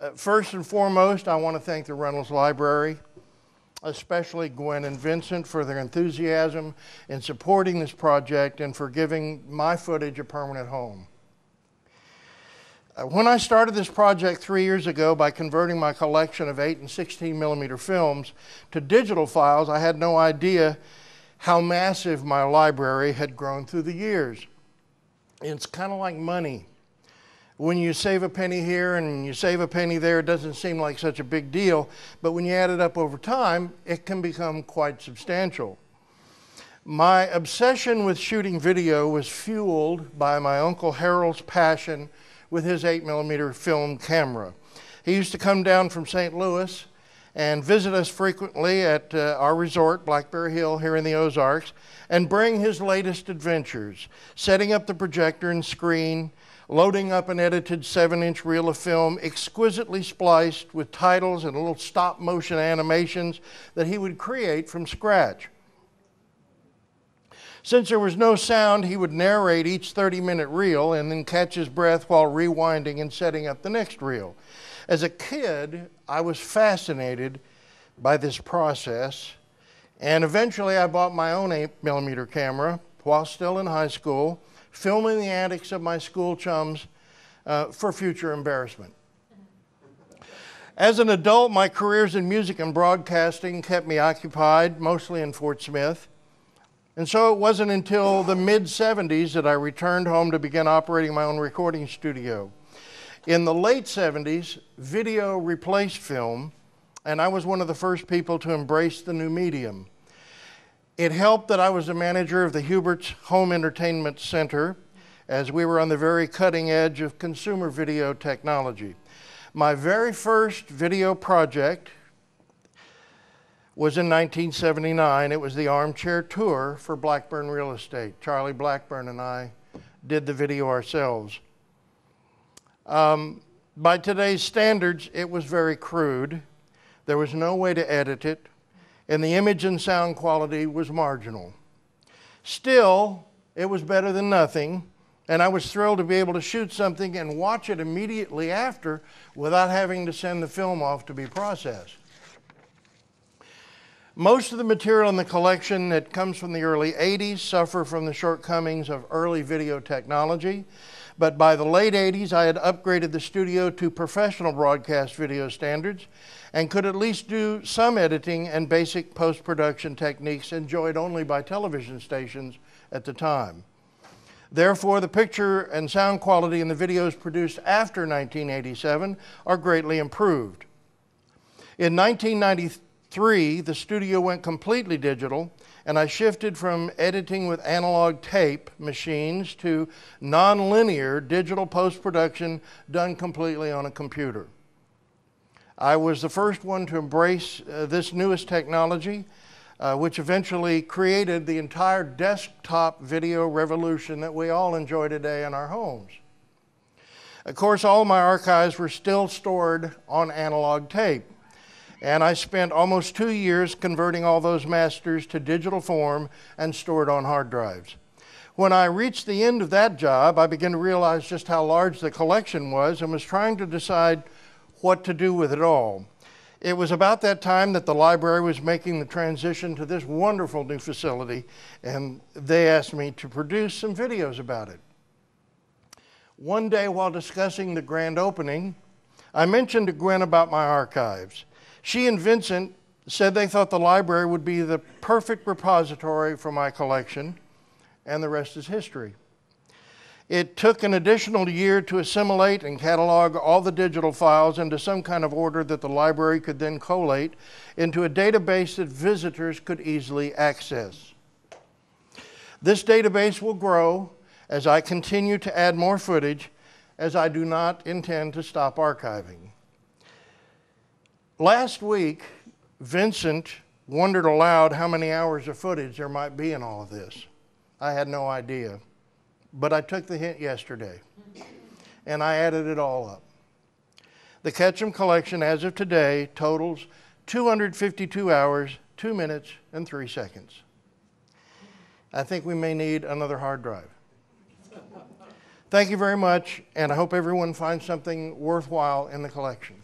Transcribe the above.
Uh, first and foremost, I want to thank the Reynolds Library, especially Gwen and Vincent, for their enthusiasm in supporting this project and for giving my footage a permanent home. Uh, when I started this project three years ago by converting my collection of 8 and 16 millimeter films to digital files, I had no idea how massive my library had grown through the years. It's kind of like money when you save a penny here and you save a penny there, it doesn't seem like such a big deal. But when you add it up over time, it can become quite substantial. My obsession with shooting video was fueled by my Uncle Harold's passion with his 8 millimeter film camera. He used to come down from St. Louis and visit us frequently at uh, our resort, Blackberry Hill, here in the Ozarks, and bring his latest adventures, setting up the projector and screen, loading up an edited 7 inch reel of film, exquisitely spliced with titles and little stop motion animations that he would create from scratch. Since there was no sound, he would narrate each 30 minute reel and then catch his breath while rewinding and setting up the next reel. As a kid, I was fascinated by this process, and eventually I bought my own 8 millimeter camera while still in high school filming the antics of my school chums uh, for future embarrassment. As an adult, my careers in music and broadcasting kept me occupied, mostly in Fort Smith. And so it wasn't until the mid 70s that I returned home to begin operating my own recording studio. In the late 70s, video replaced film, and I was one of the first people to embrace the new medium. It helped that I was the manager of the Hubert's Home Entertainment Center, as we were on the very cutting edge of consumer video technology. My very first video project was in 1979. It was the armchair tour for Blackburn Real Estate. Charlie Blackburn and I did the video ourselves. Um, by today's standards, it was very crude. There was no way to edit it and the image and sound quality was marginal. Still, it was better than nothing, and I was thrilled to be able to shoot something and watch it immediately after without having to send the film off to be processed. Most of the material in the collection that comes from the early 80s suffer from the shortcomings of early video technology, but by the late 80s I had upgraded the studio to professional broadcast video standards and could at least do some editing and basic post production techniques enjoyed only by television stations at the time. Therefore, the picture and sound quality in the videos produced after 1987 are greatly improved. In 1993, the studio went completely digital, and I shifted from editing with analog tape machines to nonlinear digital post production done completely on a computer. I was the first one to embrace uh, this newest technology, uh, which eventually created the entire desktop video revolution that we all enjoy today in our homes. Of course, all my archives were still stored on analog tape. And I spent almost two years converting all those masters to digital form and stored on hard drives. When I reached the end of that job, I began to realize just how large the collection was and was trying to decide what to do with it all. It was about that time that the library was making the transition to this wonderful new facility, and they asked me to produce some videos about it. One day, while discussing the grand opening, I mentioned to Gwen about my archives. She and Vincent said they thought the library would be the perfect repository for my collection, and the rest is history. It took an additional year to assimilate and catalog all the digital files into some kind of order that the library could then collate into a database that visitors could easily access. This database will grow as I continue to add more footage, as I do not intend to stop archiving. Last week, Vincent wondered aloud how many hours of footage there might be in all of this. I had no idea. But I took the hint yesterday and I added it all up. The Ketchum collection as of today totals 252 hours, 2 minutes, and 3 seconds. I think we may need another hard drive. Thank you very much, and I hope everyone finds something worthwhile in the collection.